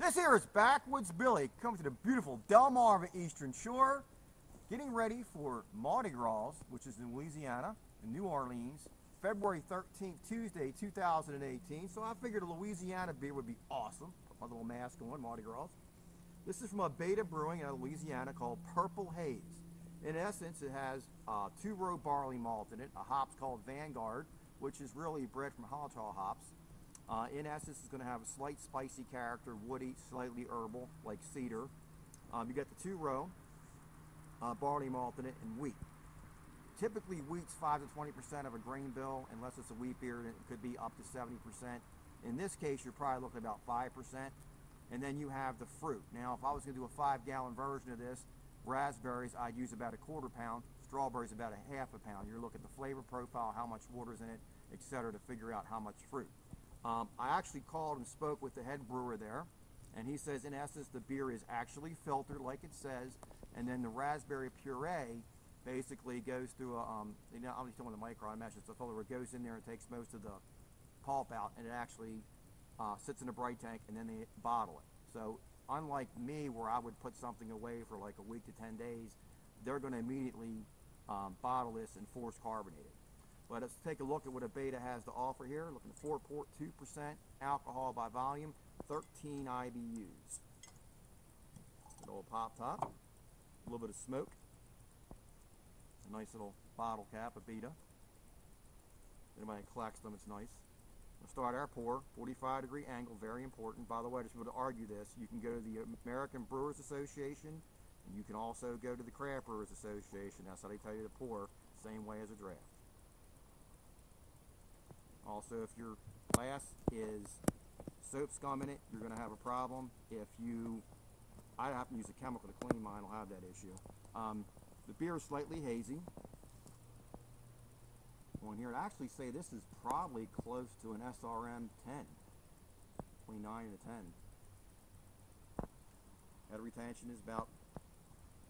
This here is Backwoods Billy, coming to the beautiful Delmarva Eastern Shore, getting ready for Mardi Gras, which is in Louisiana, in New Orleans, February 13th, Tuesday, 2018. So I figured a Louisiana beer would be awesome. Put my little mask on, Mardi Gras. This is from Abita Brewing out of Louisiana called Purple Haze. In essence, it has uh, two-row barley malt in it, a hops called Vanguard, which is really bred from Hallertau hops, uh, in essence, it's going to have a slight spicy character, woody, slightly herbal, like cedar. Um, you got the two row, uh, barley malt in it, and wheat. Typically, wheat's 5 to 20% of a grain bill, unless it's a wheat beer, it could be up to 70%. In this case, you're probably looking about 5%. And then you have the fruit. Now, if I was going to do a five gallon version of this, raspberries, I'd use about a quarter pound, strawberries about a half a pound. You're looking at the flavor profile, how much water's in it, etc., to figure out how much fruit. Um, I actually called and spoke with the head brewer there, and he says in essence the beer is actually filtered like it says, and then the raspberry puree basically goes through a, um, you know, I'm just doing the micro, I imagine it's a filter it goes in there and takes most of the pulp out, and it actually uh, sits in a bright tank, and then they bottle it. So unlike me, where I would put something away for like a week to 10 days, they're going to immediately um, bottle this and force carbonate it. Let us take a look at what Abita has to offer here. Looking at 4.2% alcohol by volume, 13 IBUs. Good old pop top, a little bit of smoke, a nice little bottle cap, Abita. Anybody collects them, it's nice. We'll start our pour, 45 degree angle, very important. By the way, just to argue this, you can go to the American Brewers Association, and you can also go to the Craft Brewers Association. That's how they tell you to pour, same way as a draft. Also, if your glass is soap scum in it, you're going to have a problem. If you, I have to use a chemical to clean mine, I'll have that issue. Um, the beer is slightly hazy. On here, I'd actually say this is probably close to an SRM 10, between 9 and 10. Head retention is about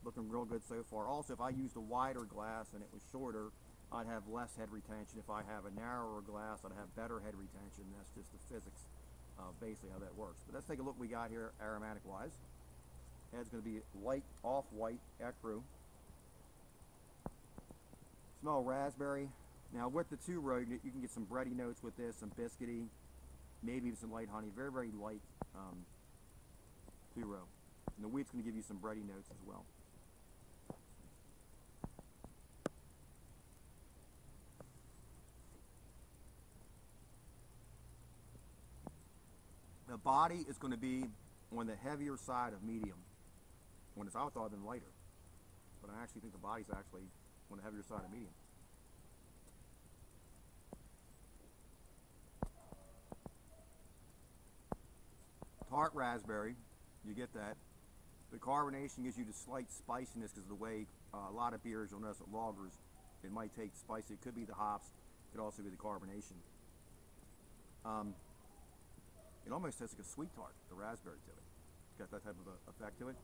looking real good so far. Also, if I used a wider glass and it was shorter, I'd have less head retention. If I have a narrower glass, I'd have better head retention. That's just the physics of basically how that works. But let's take a look we got here aromatic wise. Head's going to be light, off-white ecru. Smell raspberry. Now with the two row, you can get some bready notes with this, some biscuity, maybe even some light honey. Very, very light um, two row. And the wheat's going to give you some bready notes as well. The body is going to be on the heavier side of medium. When it's thought it been lighter, but I actually think the body's actually on the heavier side of medium. Tart raspberry, you get that. The carbonation gives you the slight spiciness because of the way uh, a lot of beers, you'll notice at lagers, it might take spicy. It could be the hops, it could also be the carbonation. Um, it almost tastes like a sweet tart, the raspberry to it. It's Got that type of uh, effect to it.